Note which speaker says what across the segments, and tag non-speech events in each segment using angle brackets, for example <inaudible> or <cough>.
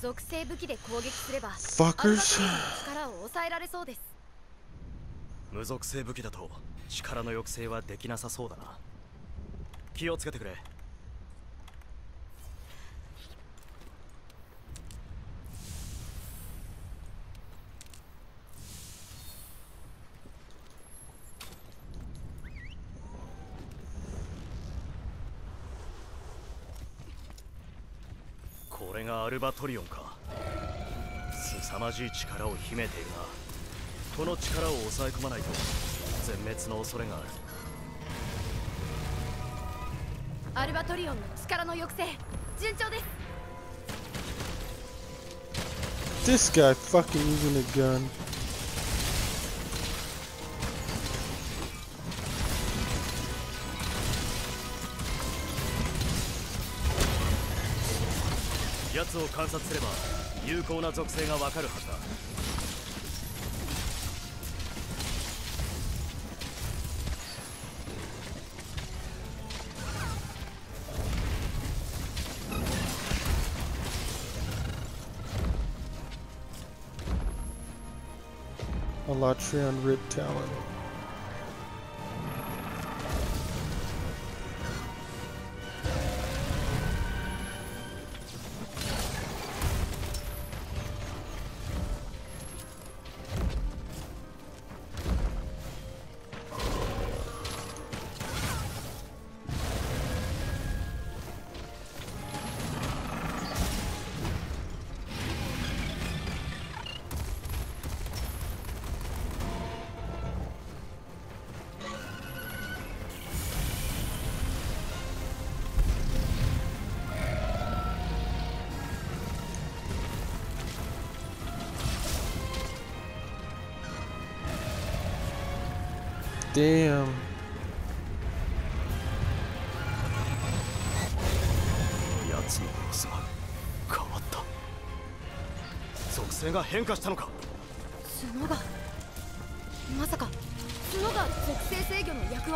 Speaker 1: 属性武器で攻撃すれば力を抑えられそうです。
Speaker 2: 無属性武器だと力の抑制はできなさそうだな。気をつけてくれがアルバトリオンか。凄まじい力を秘めているな。この力を抑え込まないと全滅の恐れがある。
Speaker 1: アルバトリオンの力の抑制順調です。
Speaker 3: This guy fucking using a gun.
Speaker 2: 奴を観察すれば有効な属性がわかるはずだ
Speaker 3: A Latrion Rip Talon. Damn.
Speaker 2: 奴の様子が変わった属性が変化したのか
Speaker 1: 角がまさか角が属性制御の役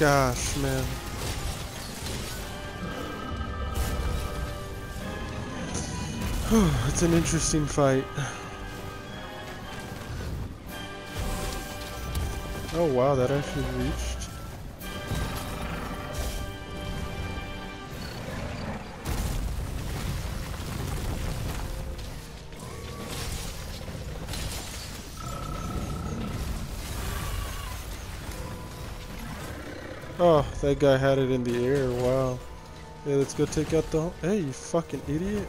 Speaker 3: Gosh, man. <sighs> it's an interesting fight. <sighs> Oh wow, that actually reached. That guy had it in the air. Wow. Yeah, let's go take out the. Hey, you fucking idiot.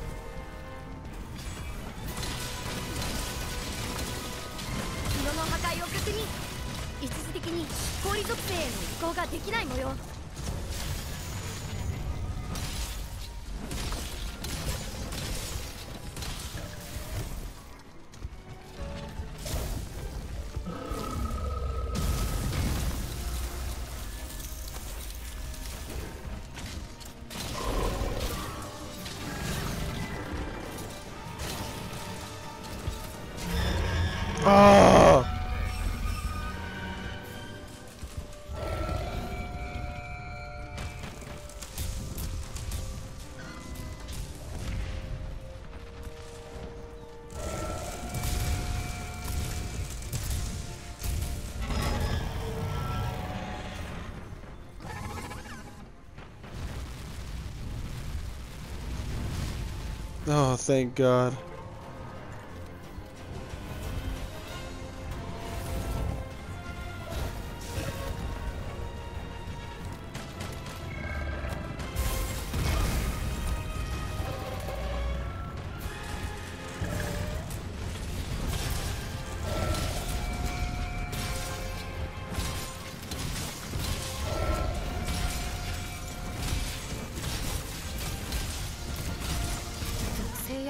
Speaker 1: Oh, thank God.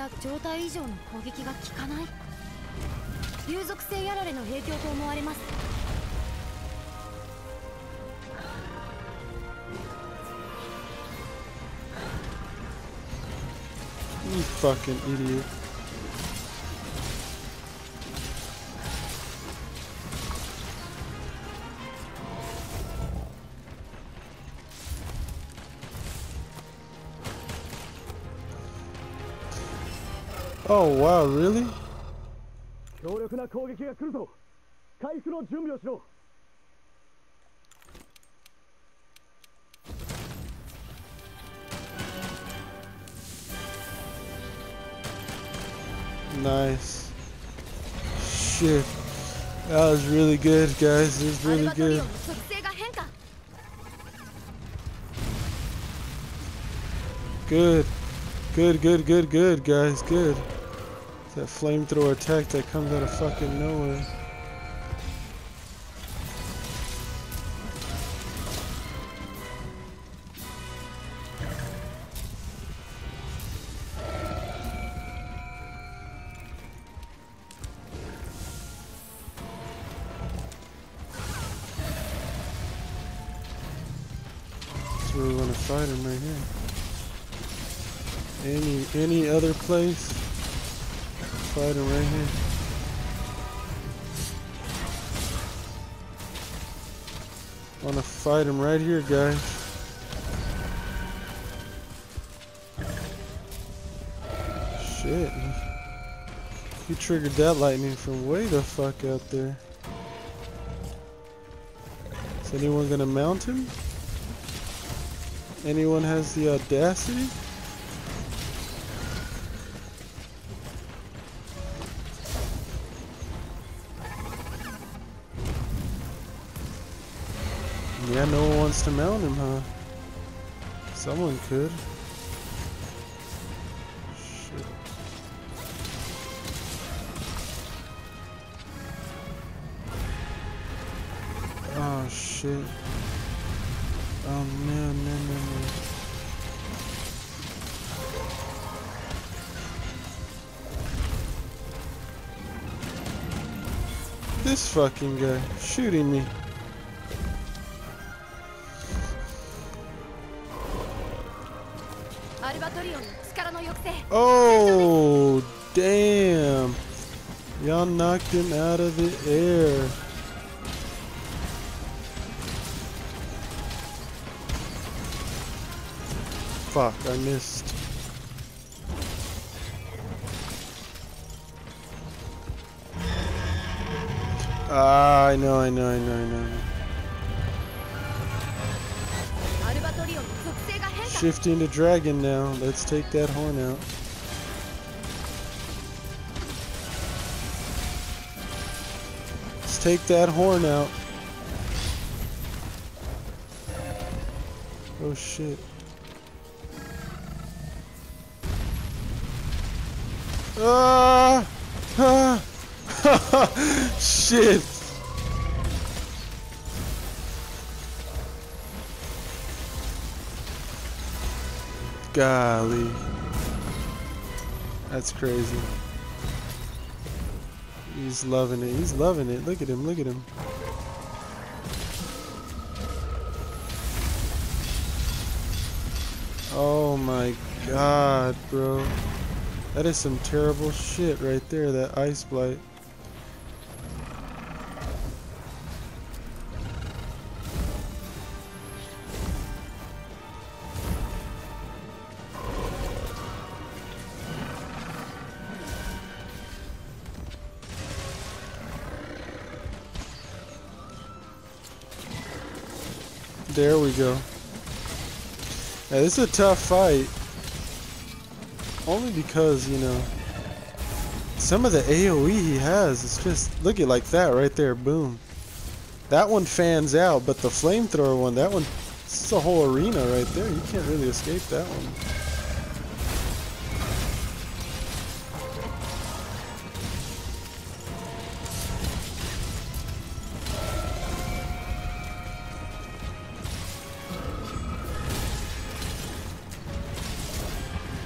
Speaker 1: や状態以上の攻撃が効かない？竜属性やられの影響と思われます
Speaker 3: You fucking idiot. Oh wow, really?
Speaker 2: 強力な攻撃が来るぞ回復の準備をしろ
Speaker 3: Nice. Shit. That was really good, guys. It was
Speaker 1: アル
Speaker 3: really
Speaker 1: バトリオ
Speaker 3: good.
Speaker 1: ンの属性が変化
Speaker 3: Good. Good, good, good, good, guys. Good. That flamethrower attack that comes out of fucking nowhere. That's where we want him right here. Any any other place? Fight right here. Wanna fight him right here, guys. Shit. He triggered that lightning from way the fuck out there. Is anyone gonna mount him? Anyone has the audacity? Wants to mount him, huh? Someone could. Oh shit. Oh. This fucking guy shooting me. him out of the air. Fuck, I missed. Ah, I know, I know, I know, I know. Shifting to dragon now. Let's take that horn out. Take that horn out. Oh shit. Ah! Ah! <laughs> shit! Golly. That's crazy. He's loving it. He's loving it. Look at him. Look at him. Oh my god, bro. That is some terrible shit right there, that ice blight. There we go. Yeah, this is a tough fight. Only because, you know, some of the AoE he has is just, look at like that right there, boom. That one fans out, but the flamethrower one, that one, it's a whole arena right there. You can't really escape that one.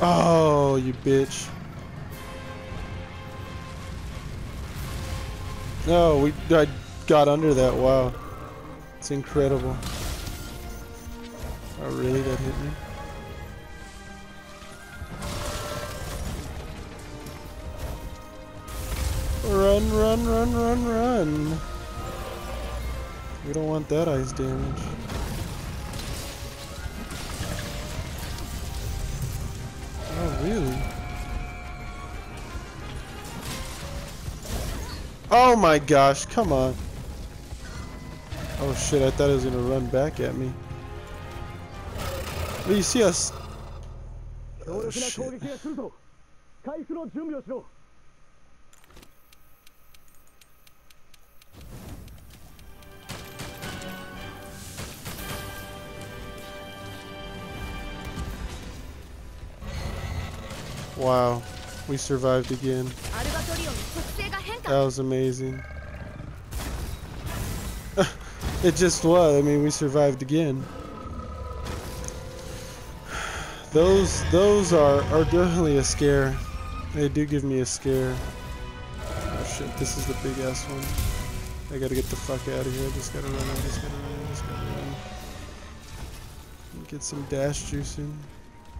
Speaker 3: Oh, you bitch. Oh, we I got under that. Wow. It's incredible. Oh, really? That hit me? Run, run, run, run, run. We don't want that ice damage. Oh my gosh, come on. Oh shit, I thought it was gonna run back at me. Do you see us... Oh, shit. Wow, we survived again. That was amazing. <laughs> it just was. I mean, we survived again. Those those are are definitely a scare. They do give me a scare. Oh shit! This is the big ass one. I gotta get the fuck out of here. I just gotta run. I just gotta run. I just gotta run. Get some dash juice in.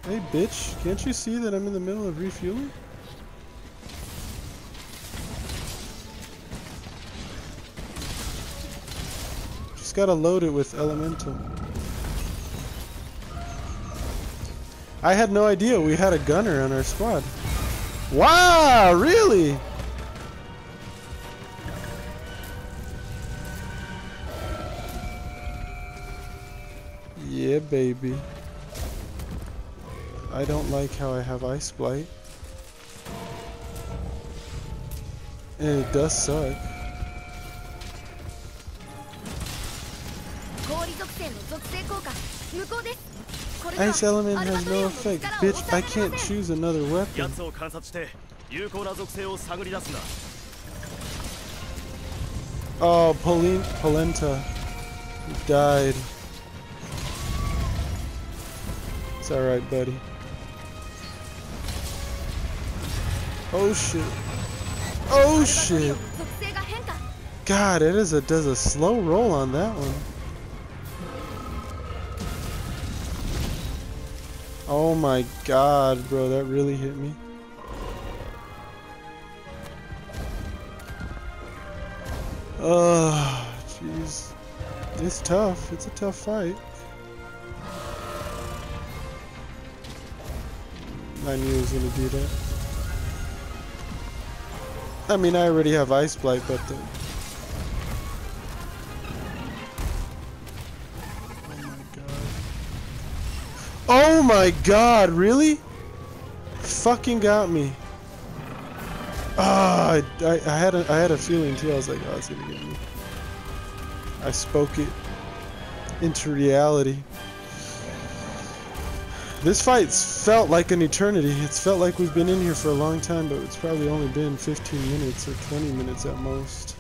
Speaker 3: Hey bitch! Can't you see that I'm in the middle of refueling? Just gotta load it with elemental. I had no idea we had a gunner on our squad. Wow, really? Yeah, baby. I don't like how I have Ice Blight. And it does suck. Ice element has no effect. Bitch, I can't choose another weapon. Oh, Polenta died. It's alright, buddy. Oh shit. Oh shit. God, it is a does a slow roll on that one. Oh my god, bro, that really hit me. Oh, jeez. It's tough. It's a tough fight. I knew he was going to do that. I mean, I already have Ice Blight, but the... Oh my god. Oh my god, really? Fucking got me. Ah, I, I, I had a, I had a feeling too. I was like, oh, it's gonna get me. I spoke it into reality. This fight's felt like an eternity. It's felt like we've been in here for a long time, but it's probably only been 15 minutes or 20 minutes at most.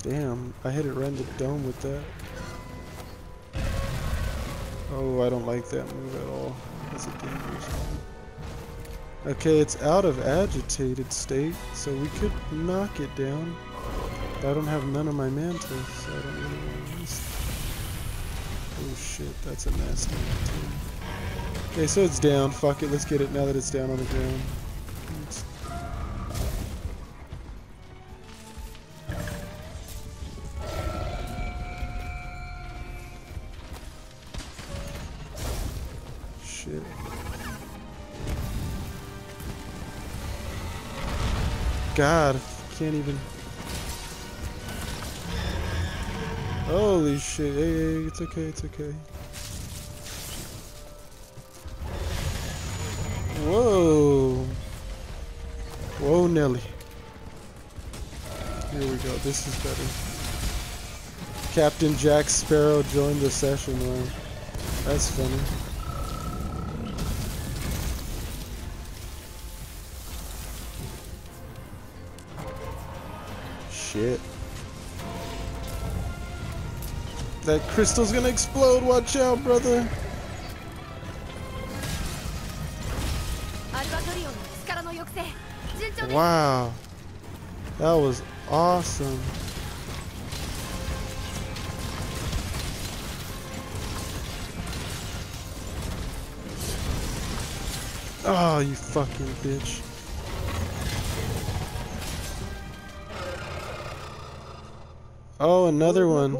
Speaker 3: Damn, I hit it right in the dome with that. Oh, I don't like that move at all. That's a dangerous move. Okay, it's out of agitated state, so we could knock it down. But I don't have none of my mantles, so I don't Oh shit, that's a nasty one too. Okay, so it's down. Fuck it, let's get it now that it's down on the ground. Shit. God, can't even. Holy shit! Hey, hey, it's okay, it's okay. Whoa! Whoa, Nelly. Here we go. This is better. Captain Jack Sparrow joined the session. Wow, that's funny. Shit. That crystal's gonna explode, watch out, brother! Wow. That was awesome. Oh, you fucking bitch. Oh, another one.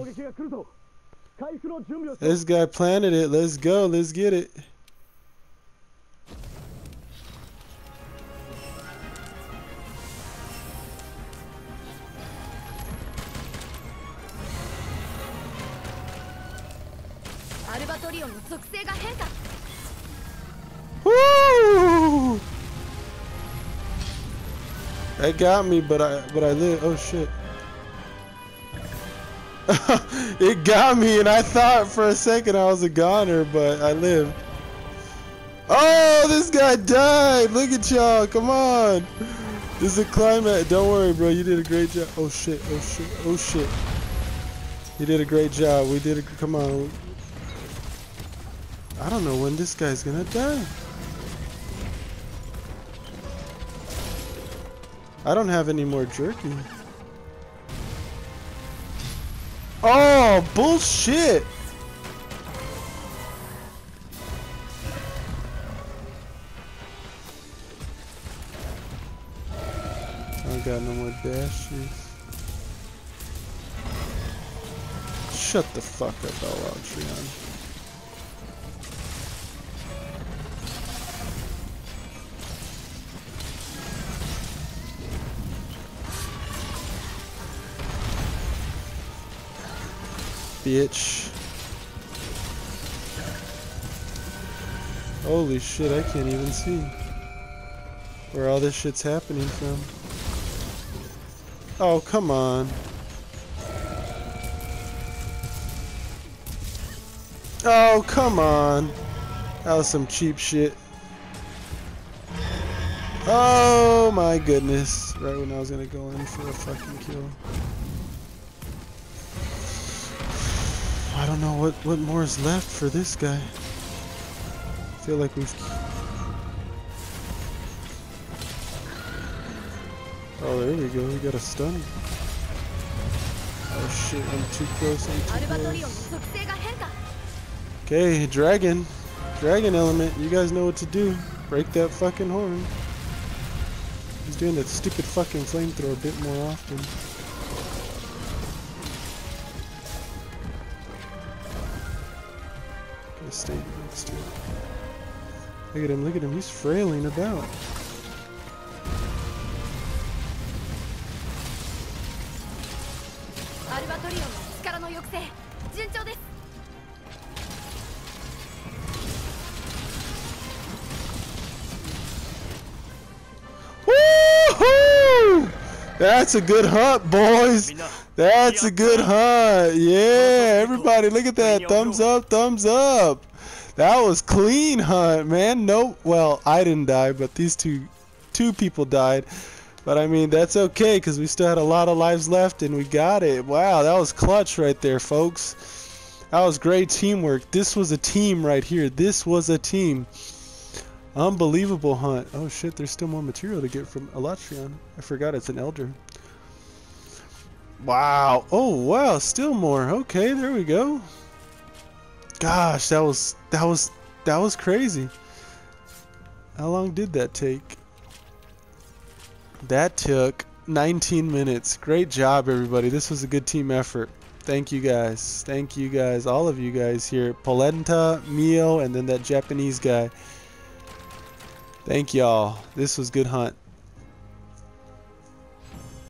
Speaker 3: This guy planted it. Let's go. Let's get it. Woo! That got me, but I but I live. Oh shit. <laughs> it got me, and I thought for a second I was a goner, but I lived. Oh, this guy died! Look at y'all! Come on! This is a climax. Don't worry, bro. You did a great job. Oh shit! Oh shit! Oh shit! You did a great job. We did a. Come on. I don't know when this guy's gonna die. I don't have any more jerky. Oh, bullshit! I got no more dashes. Shut the fuck up, Alatreon. Bitch. Holy shit, I can't even see where all this shit's happening from. Oh, come on. Oh, come on. That was some cheap shit. Oh my goodness. Right when I was gonna go in for a fucking kill. I don't know what, what more is left for this guy. I feel like we've... Oh, there we go. We got a stun. Oh shit, I'm too close, I'm too close. Okay, dragon. Dragon element, you guys know what to do. Break that fucking horn. He's doing that stupid fucking flamethrower a bit more often. Look at him, look at him, he's frailing about. That's a good hunt, boys. That's a good hunt. Yeah, everybody, look at that. Thumbs up, thumbs up. That was clean hunt, man. No, well, I didn't die, but these two, two people died. But I mean, that's okay because we still had a lot of lives left and we got it. Wow, that was clutch right there, folks. That was great teamwork. This was a team right here. This was a team. Unbelievable hunt. Oh shit, there's still more material to get from Alatreon. I forgot it's an elder. Wow. Oh wow, still more. Okay, there we go. Gosh, that was that was that was crazy. How long did that take? That took 19 minutes. Great job everybody. This was a good team effort. Thank you guys. Thank you guys. All of you guys here. Polenta, Mio, and then that Japanese guy. Thank y'all. This was good hunt.